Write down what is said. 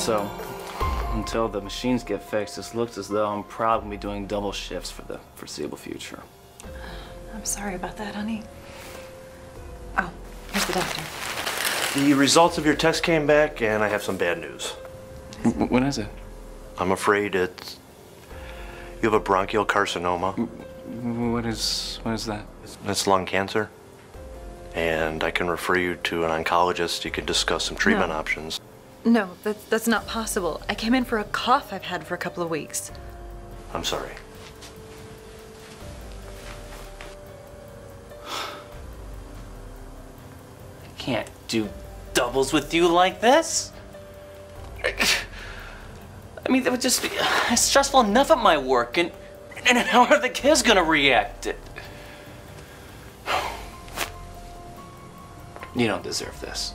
So, until the machines get fixed, this looks as though I'm probably gonna be doing double shifts for the foreseeable future. I'm sorry about that, honey. Oh, here's the doctor. The results of your test came back, and I have some bad news. W- what is it? I'm afraid it's. You have a bronchial carcinoma. W- What is what is that? It's lung cancer. And I can refer you to an oncologist. You can discuss some treatment No. options. No, that's, that's not possible. I came in for a cough I've had for a couple of weeks. I'm sorry. I can't do doubles with you like this. I mean, that would just be stressful enough at my work, and and how are the kids gonna react? You don't deserve this.